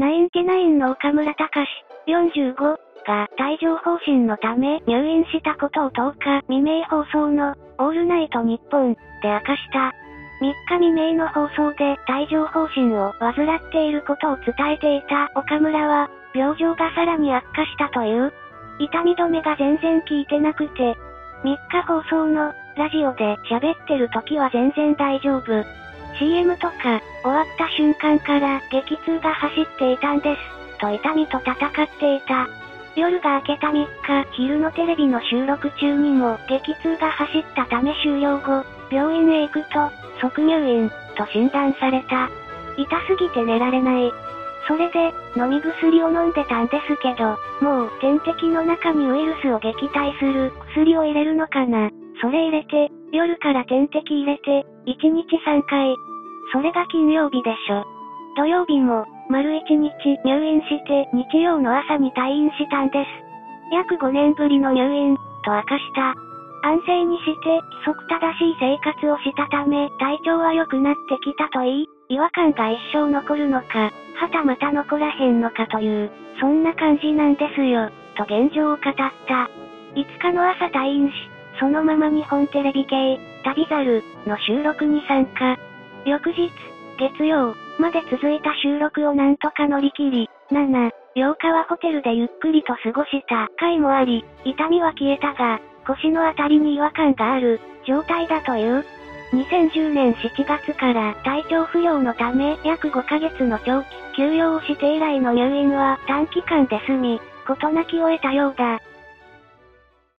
ナインティナインの岡村隆史、45が帯状疱疹のため入院したことを10日未明放送のオールナイト日本で明かした。3日未明の放送で帯状疱疹を患っていることを伝えていた岡村は、病状がさらに悪化したという。痛み止めが全然効いてなくて、3日放送のラジオで喋ってる時は全然大丈夫。CM とか終わった瞬間から激痛が走っていたんです。と痛みと戦っていた。夜が明けた3日、昼のテレビの収録中にも激痛が走ったため終了後、病院へ行くと、即入院、と診断された。痛すぎて寝られない。それで、飲み薬を飲んでたんですけど、もう、点滴の中にウイルスを撃退する薬を入れるのかな。それ入れて、夜から点滴入れて、1日3回。それが金曜日でしょ。土曜日も、丸1日入院して、日曜の朝に退院したんです。約5年ぶりの入院、と明かした。安静にして、規則正しい生活をしたため、体調は良くなってきたといい、違和感が一生残るのか、はたまた残らへんのかという、そんな感じなんですよ、と現状を語った。5日の朝退院し、そのまま日本テレビ系、旅猿の収録に参加。翌日、月曜まで続いた収録をなんとか乗り切り、7、8日はホテルでゆっくりと過ごした回もあり、痛みは消えたが、腰のあたりに違和感がある状態だという。2010年7月から体調不良のため約5ヶ月の長期休養をして以来の入院は短期間で済み、事なきを得たようだ。